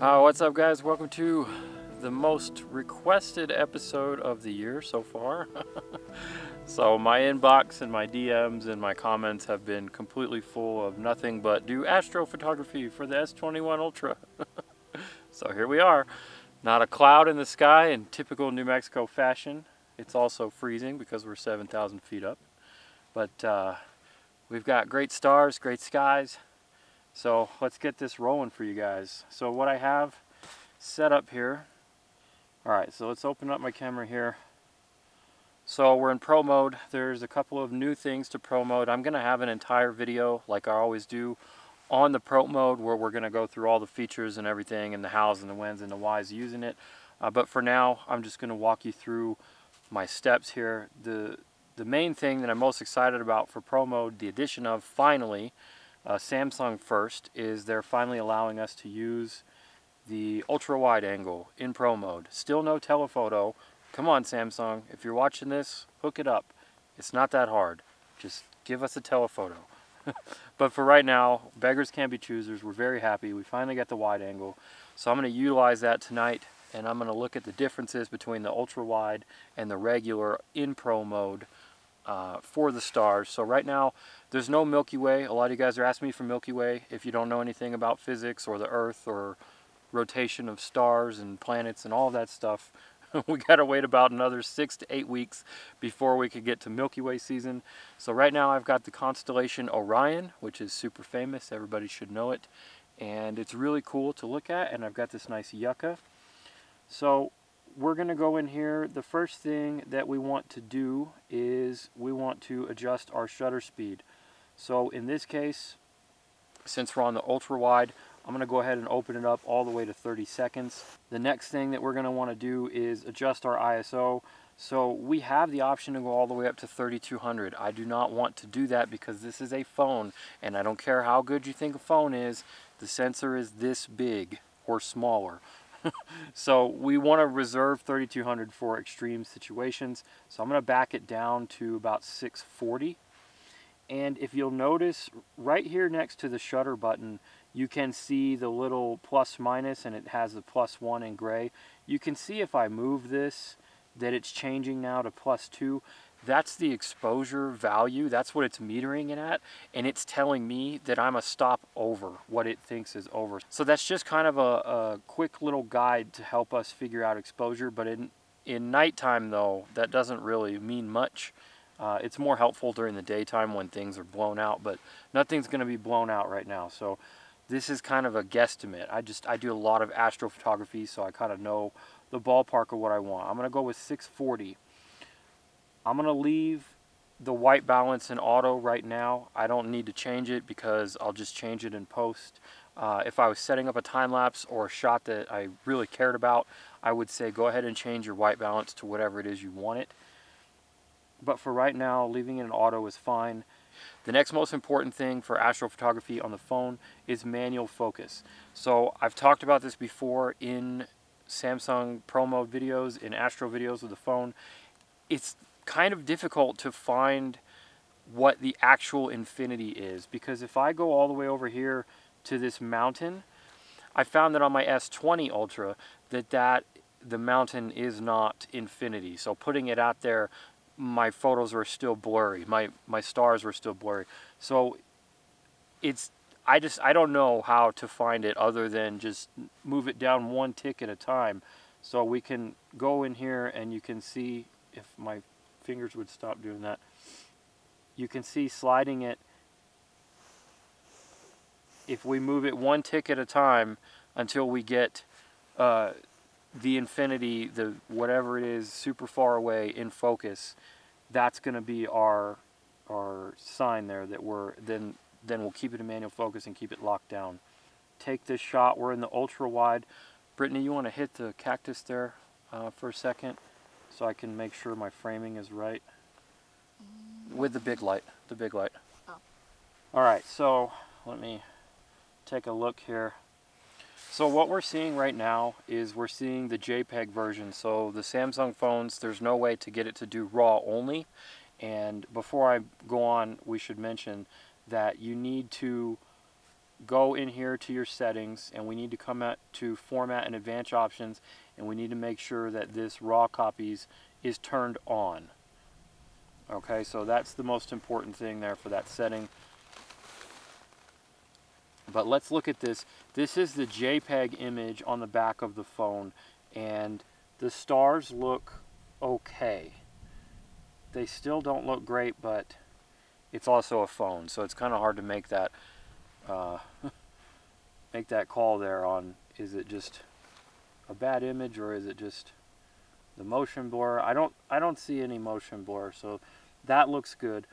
Uh, what's up guys? Welcome to the most requested episode of the year so far. so my inbox and my DMs and my comments have been completely full of nothing but do astrophotography for the S21 Ultra. so here we are. Not a cloud in the sky in typical New Mexico fashion. It's also freezing because we're 7,000 feet up. But uh, we've got great stars, great skies, so let's get this rolling for you guys. So what I have set up here, all right, so let's open up my camera here. So we're in pro mode. There's a couple of new things to pro mode. I'm gonna have an entire video like I always do on the pro mode where we're gonna go through all the features and everything and the hows and the whens and the whys using it. Uh, but for now, I'm just gonna walk you through my steps here. The, the main thing that I'm most excited about for pro mode, the addition of finally, uh, Samsung first is they're finally allowing us to use the ultra wide angle in pro mode. Still no telephoto. Come on Samsung, if you're watching this, hook it up. It's not that hard. Just give us a telephoto. but for right now, beggars can't be choosers. We're very happy. We finally got the wide angle. So I'm going to utilize that tonight and I'm going to look at the differences between the ultra wide and the regular in pro mode uh, for the stars. So right now, there's no Milky Way. A lot of you guys are asking me for Milky Way. If you don't know anything about physics or the Earth or rotation of stars and planets and all that stuff, we got to wait about another six to eight weeks before we could get to Milky Way season. So right now I've got the constellation Orion, which is super famous. Everybody should know it. And it's really cool to look at. And I've got this nice yucca. So we're going to go in here. The first thing that we want to do is we want to adjust our shutter speed. So in this case, since we're on the ultra wide, I'm going to go ahead and open it up all the way to 30 seconds. The next thing that we're going to want to do is adjust our ISO. So we have the option to go all the way up to 3200. I do not want to do that because this is a phone and I don't care how good you think a phone is, the sensor is this big or smaller. so we want to reserve 3200 for extreme situations. So I'm going to back it down to about 640. And if you'll notice right here next to the shutter button, you can see the little plus minus and it has the plus one in gray. You can see if I move this that it's changing now to plus two that's the exposure value. That's what it's metering it at. And it's telling me that I'm a stop over what it thinks is over. So that's just kind of a, a quick little guide to help us figure out exposure. But in, in nighttime though, that doesn't really mean much. Uh, it's more helpful during the daytime when things are blown out, but nothing's going to be blown out right now. So this is kind of a guesstimate. I just I do a lot of astrophotography, so I kind of know the ballpark of what I want. I'm going to go with 640. I'm going to leave the white balance in auto right now. I don't need to change it because I'll just change it in post. Uh, if I was setting up a time lapse or a shot that I really cared about, I would say go ahead and change your white balance to whatever it is you want it. But for right now, leaving it in auto is fine. The next most important thing for astrophotography on the phone is manual focus. So I've talked about this before in Samsung Pro Mode videos, in Astro videos with the phone. It's kind of difficult to find what the actual infinity is because if I go all the way over here to this mountain, I found that on my S20 Ultra that that the mountain is not infinity. So putting it out there, my photos were still blurry. My my stars were still blurry. So it's I just I don't know how to find it other than just move it down one tick at a time. So we can go in here and you can see if my fingers would stop doing that. You can see sliding it, if we move it one tick at a time until we get uh, the infinity, the whatever it is, super far away in focus, that's going to be our our sign there that we're then then we'll keep it in manual focus and keep it locked down. Take this shot. We're in the ultra wide. Brittany, you want to hit the cactus there uh, for a second? so I can make sure my framing is right. With the big light, the big light. Oh. All right, so let me take a look here. So what we're seeing right now is we're seeing the JPEG version. So the Samsung phones, there's no way to get it to do RAW only. And before I go on, we should mention that you need to go in here to your settings and we need to come at to format and advanced options and we need to make sure that this raw copies is turned on okay so that's the most important thing there for that setting but let's look at this. This is the JPEG image on the back of the phone and the stars look okay. They still don't look great but it's also a phone so it's kind of hard to make that uh, make that call there on is it just a bad image or is it just the motion blur? I don't I don't see any motion blur so that looks good.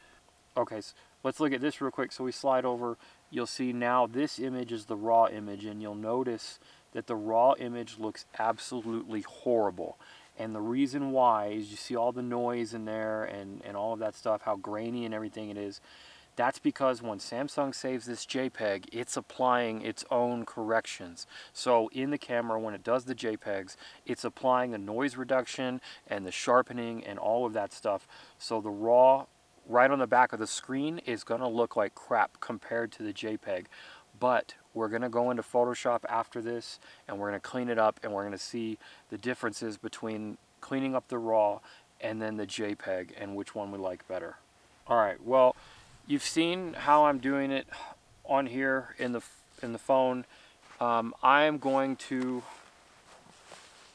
Okay so let's look at this real quick. So we slide over you'll see now this image is the raw image and you'll notice that the raw image looks absolutely horrible and the reason why is you see all the noise in there and, and all of that stuff how grainy and everything it is that's because when Samsung saves this JPEG, it's applying its own corrections. So in the camera, when it does the JPEGs, it's applying the noise reduction and the sharpening and all of that stuff. So the raw right on the back of the screen is going to look like crap compared to the JPEG. But we're going to go into Photoshop after this and we're going to clean it up and we're going to see the differences between cleaning up the RAW and then the JPEG and which one we like better. Alright, well, You've seen how I'm doing it on here in the in the phone. Um, I am going to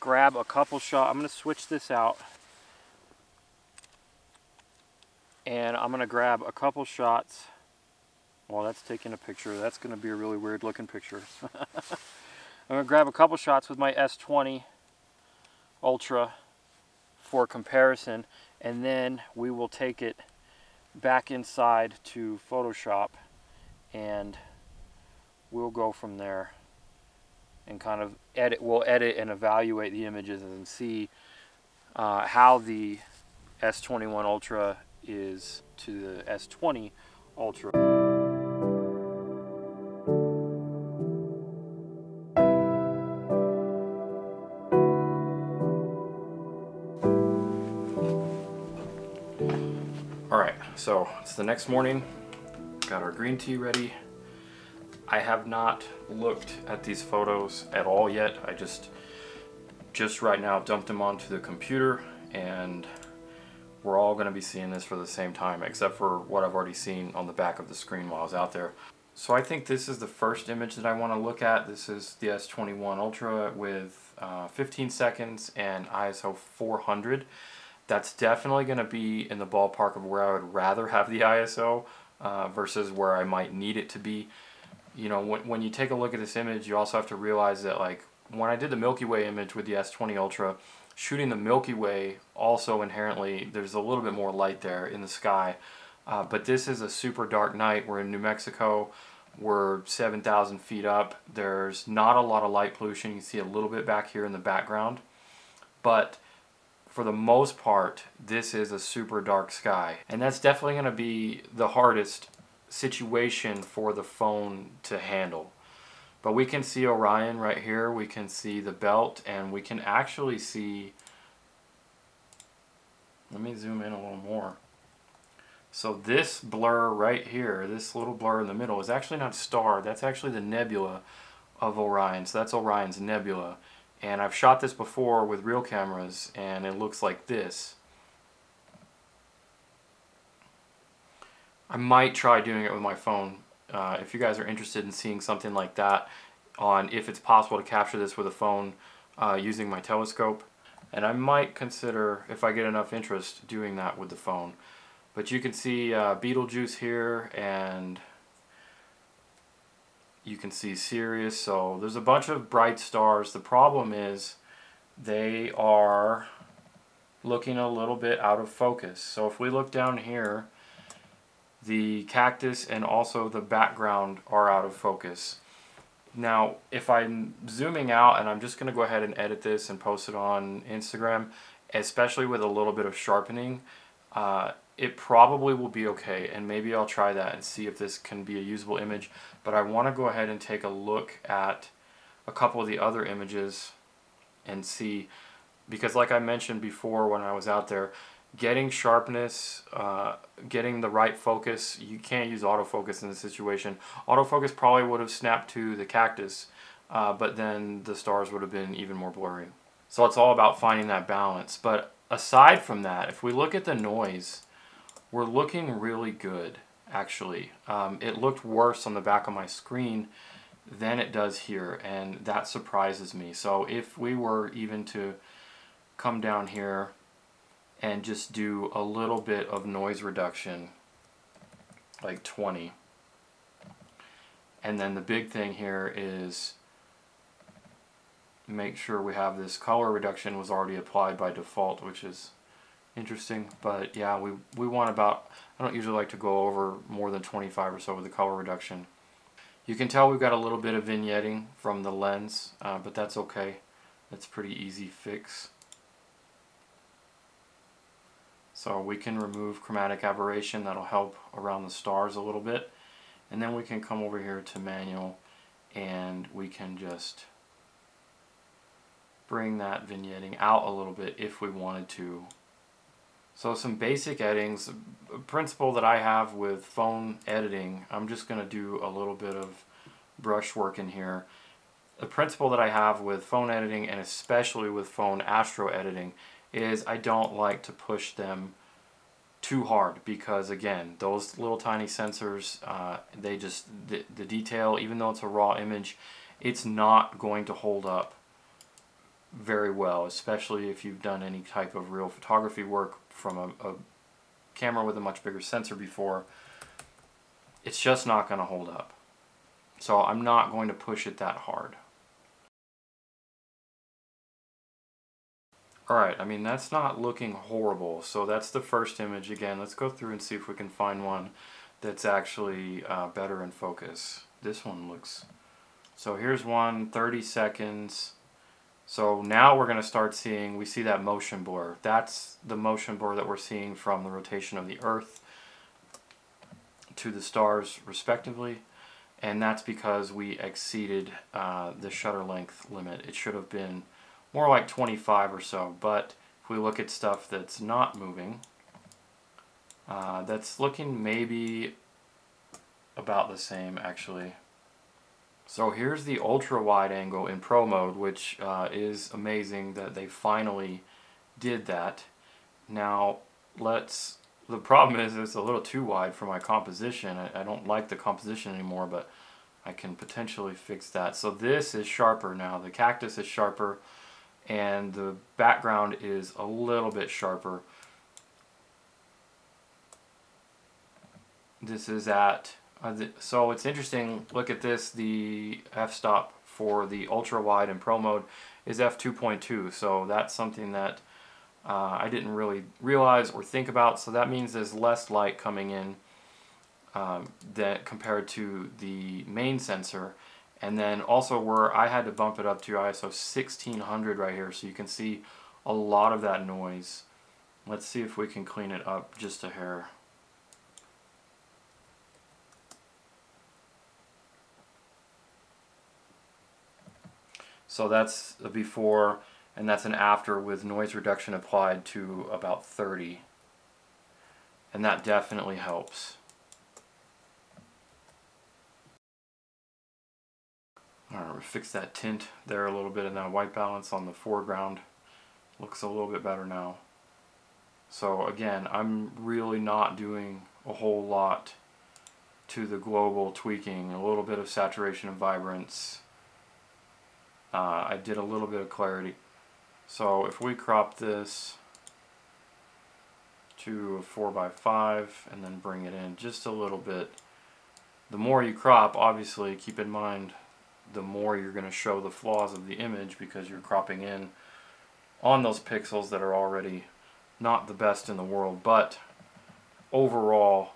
grab a couple shots. I'm going to switch this out. And I'm going to grab a couple shots. Well, that's taking a picture. That's going to be a really weird looking picture. I'm to grab a couple shots with my S20 Ultra for comparison. And then we will take it back inside to Photoshop and we'll go from there and kind of edit, we'll edit and evaluate the images and see uh, how the S21 Ultra is to the S20 Ultra. All right, so it's the next morning, got our green tea ready. I have not looked at these photos at all yet. I just, just right now dumped them onto the computer and we're all gonna be seeing this for the same time except for what I've already seen on the back of the screen while I was out there. So I think this is the first image that I want to look at. This is the S21 Ultra with uh, 15 seconds and ISO 400 that's definitely going to be in the ballpark of where I would rather have the ISO uh, versus where I might need it to be. You know, when, when you take a look at this image, you also have to realize that like when I did the Milky Way image with the S20 Ultra, shooting the Milky Way also inherently, there's a little bit more light there in the sky. Uh, but this is a super dark night. We're in New Mexico. We're 7,000 feet up. There's not a lot of light pollution. You can see a little bit back here in the background. But for the most part, this is a super dark sky. And that's definitely going to be the hardest situation for the phone to handle. But we can see Orion right here, we can see the belt, and we can actually see, let me zoom in a little more. So this blur right here, this little blur in the middle, is actually not a star, that's actually the nebula of Orion. So that's Orion's nebula. And I've shot this before with real cameras and it looks like this. I might try doing it with my phone. Uh, if you guys are interested in seeing something like that on if it's possible to capture this with a phone uh, using my telescope. And I might consider, if I get enough interest, doing that with the phone. But you can see uh, Betelgeuse here and you can see Sirius. So there's a bunch of bright stars. The problem is they are looking a little bit out of focus. So if we look down here, the cactus and also the background are out of focus. Now, if I'm zooming out and I'm just going to go ahead and edit this and post it on Instagram, especially with a little bit of sharpening, uh, it probably will be okay and maybe I'll try that and see if this can be a usable image but I want to go ahead and take a look at a couple of the other images and see because like I mentioned before when I was out there getting sharpness, uh, getting the right focus. You can't use autofocus in this situation. Autofocus probably would have snapped to the cactus, uh, but then the stars would have been even more blurry. So it's all about finding that balance. But aside from that, if we look at the noise, we're looking really good, actually. Um, it looked worse on the back of my screen than it does here, and that surprises me. So if we were even to come down here and just do a little bit of noise reduction, like 20. And then the big thing here is make sure we have this color reduction was already applied by default, which is interesting. But yeah, we, we want about, I don't usually like to go over more than 25 or so with the color reduction. You can tell we've got a little bit of vignetting from the lens, uh, but that's okay. That's pretty easy fix. So we can remove chromatic aberration, that'll help around the stars a little bit. And then we can come over here to manual and we can just bring that vignetting out a little bit if we wanted to. So some basic editings, a principle that I have with phone editing, I'm just going to do a little bit of brush work in here. The principle that I have with phone editing and especially with phone astro editing is I don't like to push them too hard because again those little tiny sensors uh, they just the, the detail even though it's a raw image it's not going to hold up very well especially if you've done any type of real photography work from a, a camera with a much bigger sensor before it's just not going to hold up. So I'm not going to push it that hard Alright, I mean that's not looking horrible. So that's the first image. Again, let's go through and see if we can find one that's actually uh, better in focus. This one looks... So here's one, 30 seconds. So now we're going to start seeing, we see that motion blur. That's the motion blur that we're seeing from the rotation of the Earth to the stars respectively. And that's because we exceeded uh, the shutter length limit. It should have been more like 25 or so. But if we look at stuff that's not moving, uh, that's looking maybe about the same actually. So here's the ultra wide angle in pro mode, which uh, is amazing that they finally did that. Now let's, the problem is it's a little too wide for my composition. I, I don't like the composition anymore, but I can potentially fix that. So this is sharper now. The cactus is sharper and the background is a little bit sharper. This is at, uh, so it's interesting, look at this, the f-stop for the ultra wide and pro mode is f2.2, so that's something that uh, I didn't really realize or think about, so that means there's less light coming in um, that compared to the main sensor and then also where I had to bump it up to ISO 1600 right here so you can see a lot of that noise. Let's see if we can clean it up just a hair. So that's a before and that's an after with noise reduction applied to about 30. And that definitely helps. Alright, fix that tint there a little bit and that white balance on the foreground looks a little bit better now. So again, I'm really not doing a whole lot to the global tweaking, a little bit of saturation and vibrance. Uh, I did a little bit of clarity. So if we crop this to a 4x5 and then bring it in just a little bit, the more you crop, obviously keep in mind the more you're going to show the flaws of the image because you're cropping in on those pixels that are already not the best in the world but overall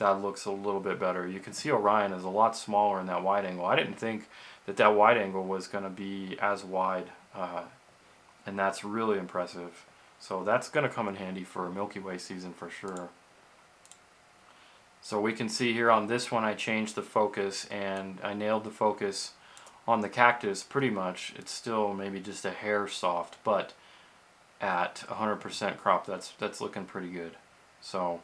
that looks a little bit better. You can see Orion is a lot smaller in that wide angle. I didn't think that that wide angle was going to be as wide uh, and that's really impressive. So that's going to come in handy for Milky Way season for sure. So we can see here on this one I changed the focus and I nailed the focus on the cactus pretty much it's still maybe just a hair soft but at 100% crop. That's that's looking pretty good. So,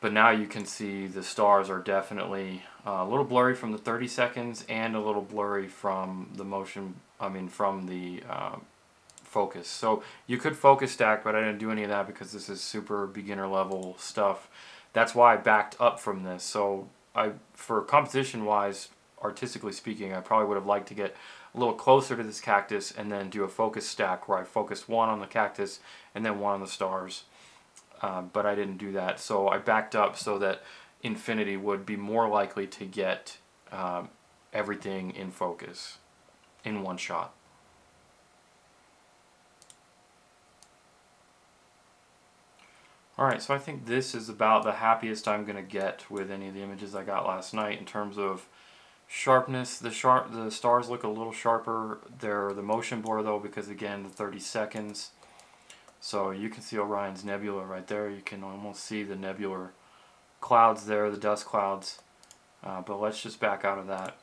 but now you can see the stars are definitely uh, a little blurry from the 30 seconds and a little blurry from the motion. I mean, from the uh, focus. So you could focus stack, but I didn't do any of that because this is super beginner level stuff. That's why I backed up from this. So I, for composition wise, artistically speaking, I probably would have liked to get a little closer to this cactus and then do a focus stack where I focused one on the cactus and then one on the stars. Uh, but I didn't do that. So I backed up so that Infinity would be more likely to get um, everything in focus in one shot. Alright, so I think this is about the happiest I'm going to get with any of the images I got last night in terms of Sharpness, the sharp, the stars look a little sharper. They're the motion blur though because again the 30 seconds. So you can see Orion's nebula right there. You can almost see the nebular clouds there, the dust clouds. Uh, but let's just back out of that.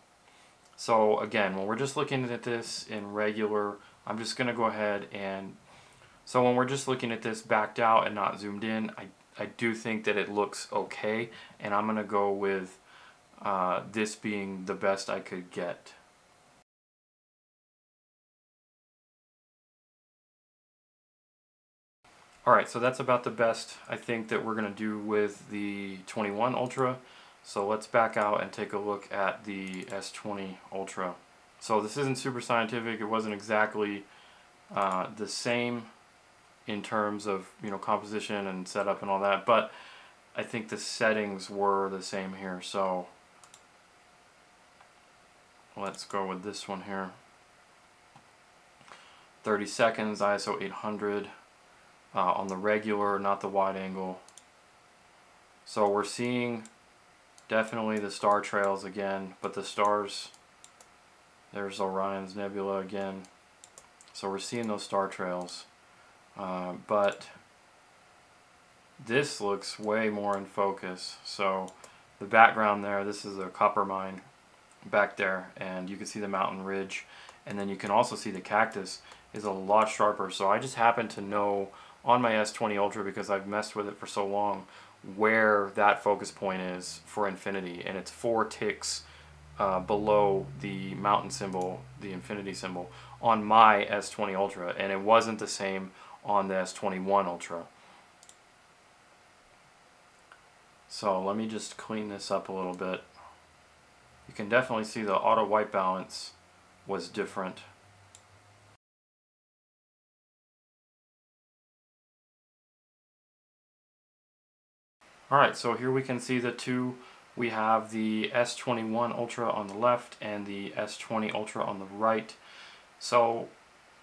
So again, when we're just looking at this in regular, I'm just going to go ahead and, so when we're just looking at this backed out and not zoomed in, I, I do think that it looks okay. And I'm going to go with uh, this being the best I could get. Alright, so that's about the best I think that we're going to do with the 21 Ultra. So let's back out and take a look at the S20 Ultra. So this isn't super scientific, it wasn't exactly uh, the same in terms of you know composition and setup and all that, but I think the settings were the same here. So let's go with this one here. 30 seconds ISO 800 uh, on the regular not the wide angle. So we're seeing definitely the star trails again but the stars there's Orion's Nebula again. So we're seeing those star trails uh, but this looks way more in focus. So the background there this is a copper mine back there and you can see the mountain ridge. And then you can also see the cactus is a lot sharper. So I just happen to know on my S20 Ultra because I've messed with it for so long where that focus point is for infinity. And it's four ticks uh, below the mountain symbol the infinity symbol on my S20 Ultra. And it wasn't the same on the S21 Ultra. So let me just clean this up a little bit you can definitely see the auto white balance was different. Alright, so here we can see the two. We have the S21 Ultra on the left and the S20 Ultra on the right. So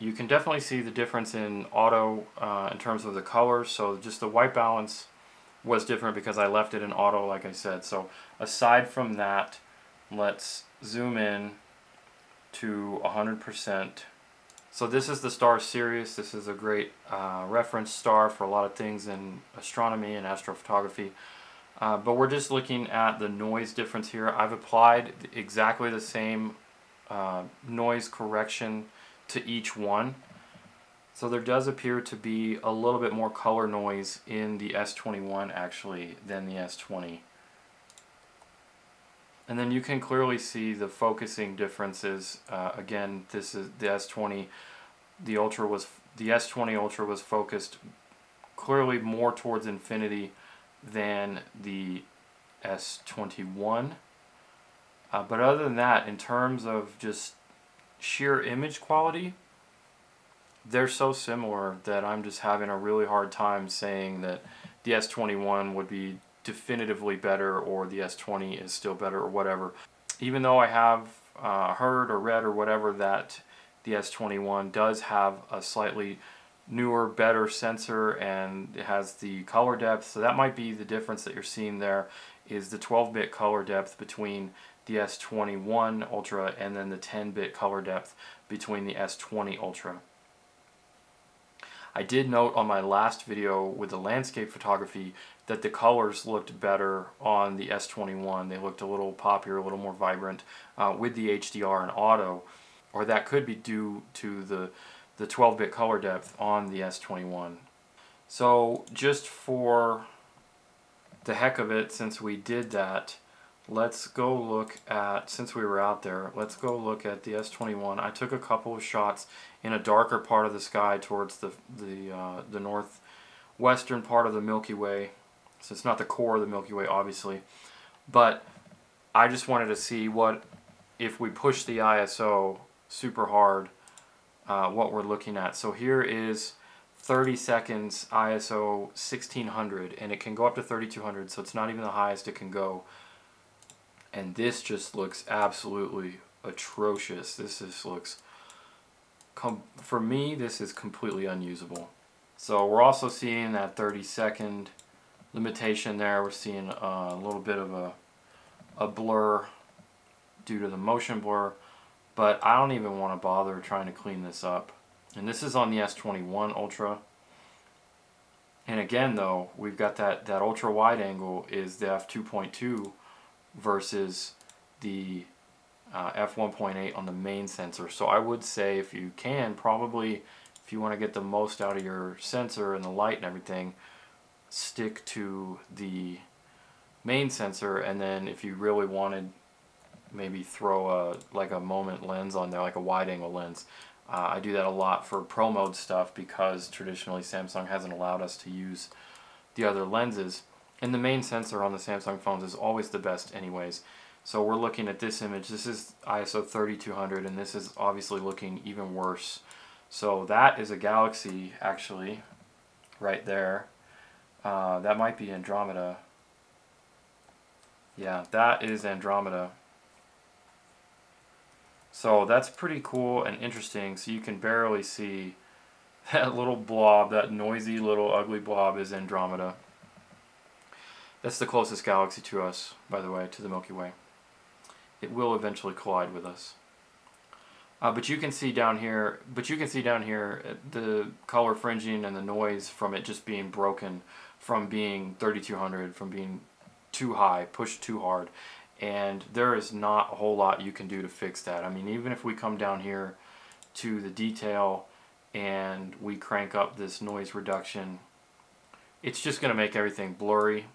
you can definitely see the difference in auto uh, in terms of the colors. So just the white balance was different because I left it in auto like I said. So aside from that, let's zoom in to 100%. So this is the star Sirius. This is a great uh, reference star for a lot of things in astronomy and astrophotography. Uh, but we're just looking at the noise difference here. I've applied exactly the same uh, noise correction to each one. So there does appear to be a little bit more color noise in the S21 actually than the S20. And then you can clearly see the focusing differences. Uh, again, this is the S20. The Ultra was the S20 Ultra was focused clearly more towards infinity than the S21. Uh, but other than that, in terms of just sheer image quality, they're so similar that I'm just having a really hard time saying that the S21 would be definitively better or the S20 is still better or whatever. Even though I have uh, heard or read or whatever that the S21 does have a slightly newer, better sensor and it has the color depth. So that might be the difference that you're seeing there is the 12-bit color depth between the S21 Ultra and then the 10-bit color depth between the S20 Ultra. I did note on my last video with the landscape photography that the colors looked better on the S21. They looked a little poppier, a little more vibrant uh, with the HDR and auto. Or that could be due to the the 12-bit color depth on the S21. So just for the heck of it, since we did that, let's go look at, since we were out there, let's go look at the S21. I took a couple of shots in a darker part of the sky towards the, the, uh, the northwestern part of the Milky Way. So it's not the core of the Milky Way, obviously. But I just wanted to see what, if we push the ISO super hard, uh, what we're looking at. So here is 30 seconds ISO 1600 and it can go up to 3200 so it's not even the highest it can go and this just looks absolutely atrocious this just looks for me this is completely unusable so we're also seeing that 30 second limitation there. We're seeing a little bit of a, a blur due to the motion blur but I don't even want to bother trying to clean this up. And this is on the S21 Ultra. And again though we've got that that ultra wide angle is the f2.2 versus the uh, f1.8 on the main sensor. So I would say if you can, probably if you want to get the most out of your sensor and the light and everything, stick to the main sensor and then if you really wanted maybe throw a like a moment lens on there like a wide angle lens uh, I do that a lot for pro mode stuff because traditionally Samsung hasn't allowed us to use the other lenses and the main sensor on the Samsung phones is always the best anyways. So we're looking at this image. This is ISO 3200 and this is obviously looking even worse. So that is a galaxy actually right there. Uh, that might be Andromeda. Yeah, that is Andromeda. So that's pretty cool and interesting. So you can barely see that little blob, that noisy little ugly blob is Andromeda. That's the closest galaxy to us, by the way, to the Milky Way. It will eventually collide with us. Uh, but you can see down here, but you can see down here uh, the color fringing and the noise from it just being broken, from being 3200, from being too high, pushed too hard. And there is not a whole lot you can do to fix that. I mean, even if we come down here to the detail and we crank up this noise reduction, it's just going to make everything blurry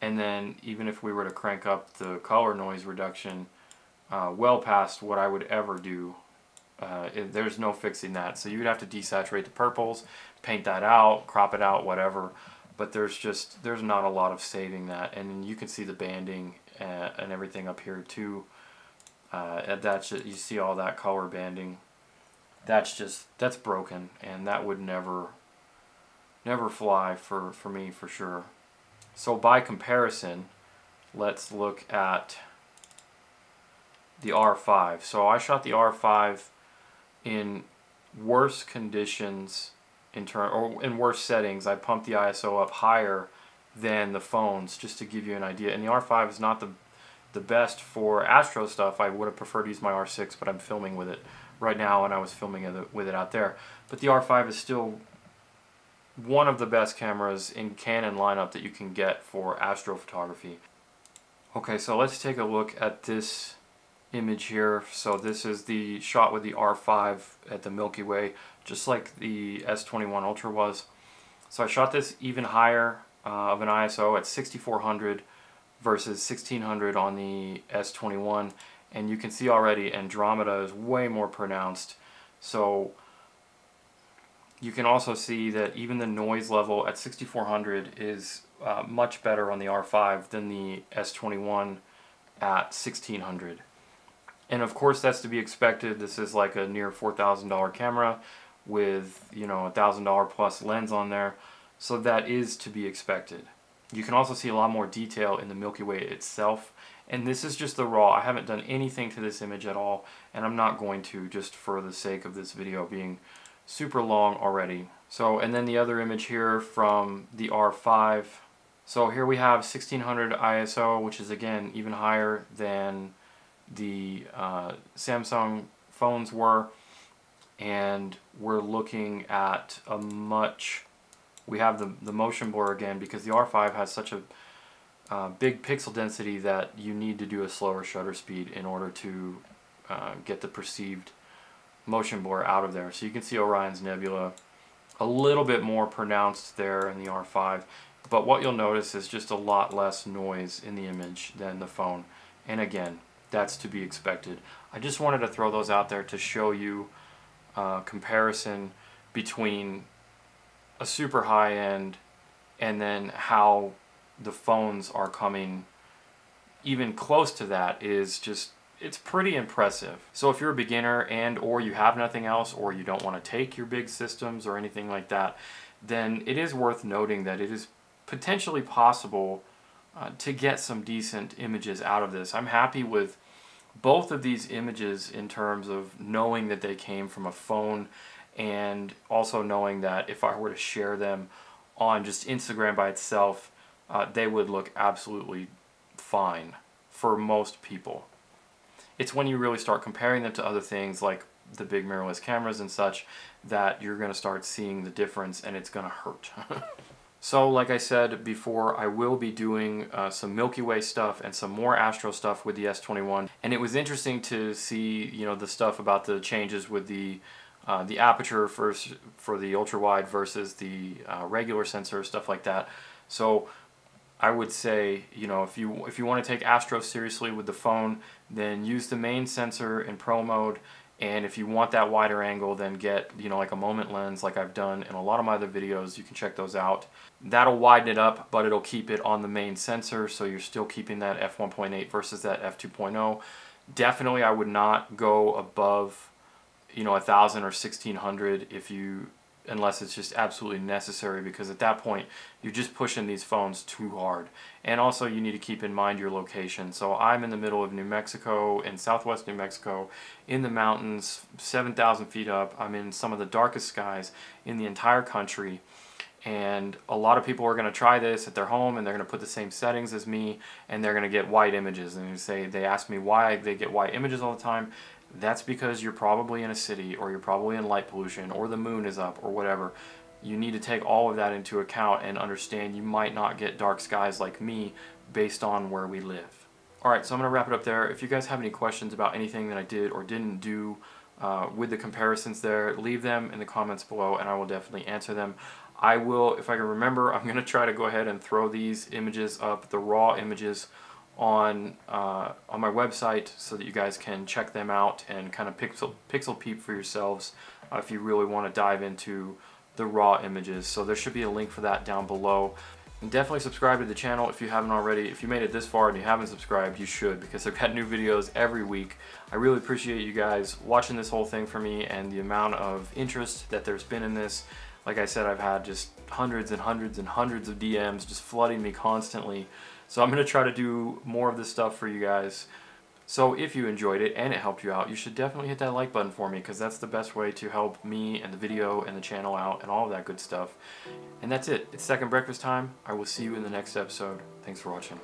and then even if we were to crank up the color noise reduction uh, well past what I would ever do uh, it, there's no fixing that so you'd have to desaturate the purples paint that out crop it out whatever but there's just there's not a lot of saving that and you can see the banding uh, and everything up here too. Uh, that's you see all that color banding. That's just that's broken and that would never never fly for for me for sure. So by comparison, let's look at the R5. So I shot the R5 in worse conditions in turn or in worse settings. I pumped the ISO up higher than the phones just to give you an idea. And the R5 is not the the best for astro stuff. I would have preferred to use my R6, but I'm filming with it right now and I was filming with it out there. But the R5 is still one of the best cameras in Canon lineup that you can get for astrophotography. Okay, so let's take a look at this image here. So this is the shot with the R5 at the Milky Way, just like the S21 Ultra was. So I shot this even higher uh, of an ISO at 6400 versus 1600 on the S21 and you can see already Andromeda is way more pronounced. So you can also see that even the noise level at 6400 is uh, much better on the R5 than the S21 at 1600. And of course that's to be expected. This is like a near $4,000 camera with, you know, a $1,000 plus lens on there. So that is to be expected. You can also see a lot more detail in the Milky Way itself. And this is just the raw. I haven't done anything to this image at all. And I'm not going to just for the sake of this video being super long already. So, and then the other image here from the R5. So here we have 1600 ISO, which is again even higher than the uh, Samsung phones were. And we're looking at a much, we have the, the motion blur again because the R5 has such a uh, big pixel density that you need to do a slower shutter speed in order to uh, get the perceived motion blur out of there. So you can see Orion's Nebula a little bit more pronounced there in the R5. But what you'll notice is just a lot less noise in the image than the phone. And again, that's to be expected. I just wanted to throw those out there to show you uh, comparison between a super high end and then how the phones are coming even close to that is just it's pretty impressive. So if you're a beginner and or you have nothing else or you don't want to take your big systems or anything like that, then it is worth noting that it is potentially possible uh, to get some decent images out of this. I'm happy with both of these images in terms of knowing that they came from a phone and also knowing that if I were to share them on just Instagram by itself, uh, they would look absolutely fine for most people. It's when you really start comparing them to other things like the big mirrorless cameras and such that you're going to start seeing the difference and it's going to hurt. so like I said before, I will be doing uh, some Milky Way stuff and some more Astro stuff with the S21 and it was interesting to see you know the stuff about the changes with the uh, the aperture for, for the ultra wide versus the uh, regular sensor, stuff like that. So I would say, you know, if you if you want to take Astro seriously with the phone, then use the main sensor in pro mode. And if you want that wider angle, then get, you know, like a moment lens like I've done in a lot of my other videos. You can check those out. That'll widen it up, but it'll keep it on the main sensor, so you're still keeping that f1.8 versus that f2.0. Definitely, I would not go above you know a thousand or sixteen hundred if you unless it's just absolutely necessary because at that point you're just pushing these phones too hard and also you need to keep in mind your location. So I'm in the middle of New Mexico in southwest New Mexico in the mountains 7,000 feet up. I'm in some of the darkest skies in the entire country. And a lot of people are going to try this at their home and they're going to put the same settings as me and they're going to get white images. And they say they ask me why they get white images all the time. That's because you're probably in a city or you're probably in light pollution or the moon is up or whatever. You need to take all of that into account and understand you might not get dark skies like me based on where we live. Alright, so I'm going to wrap it up there. If you guys have any questions about anything that I did or didn't do uh, with the comparisons there, leave them in the comments below and I will definitely answer them. I will, if I can remember, I'm going to try to go ahead and throw these images up, the raw images, on uh, on my website so that you guys can check them out and kind of pixel pixel peep for yourselves uh, if you really want to dive into the raw images. So there should be a link for that down below. And definitely subscribe to the channel if you haven't already. If you made it this far and you haven't subscribed, you should because I've got new videos every week. I really appreciate you guys watching this whole thing for me and the amount of interest that there's been in this. Like I said, I've had just hundreds and hundreds and hundreds of DMs just flooding me constantly. So I'm going to try to do more of this stuff for you guys. So if you enjoyed it and it helped you out, you should definitely hit that like button for me because that's the best way to help me and the video and the channel out and all of that good stuff. And that's it. It's second breakfast time. I will see you in the next episode. Thanks for watching.